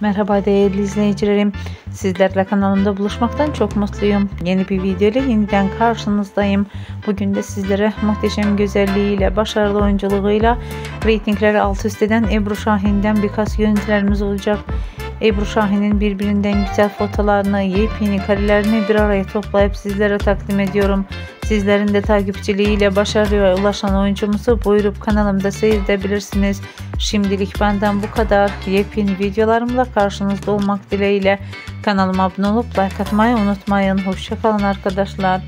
Merhaba değerli izleyicilerim. Sizlerle kanalımda buluşmaktan çok mutluyum. Yeni bir video ile yeniden karşınızdayım. Bugün de sizlere muhteşem güzelliğiyle, başarılı oyunculuğuyla reytingleri alt üst eden Ebru Şahin'den birkaç görüntülerimiz olacak. Ebru Şahin'in birbirinden güzel fotolarını, yepyeni karelerini bir araya toplayıp sizlere takdim ediyorum. Sizlerin de takipçiliğiyle başarıya ulaşan oyuncumuzu buyurup kanalımda seyredebilirsiniz. Şimdilik benden bu kadar. Yepyeni videolarımla karşınızda olmak dileğiyle. Kanalıma abone olup like atmayı unutmayın. Hoşçakalın arkadaşlar.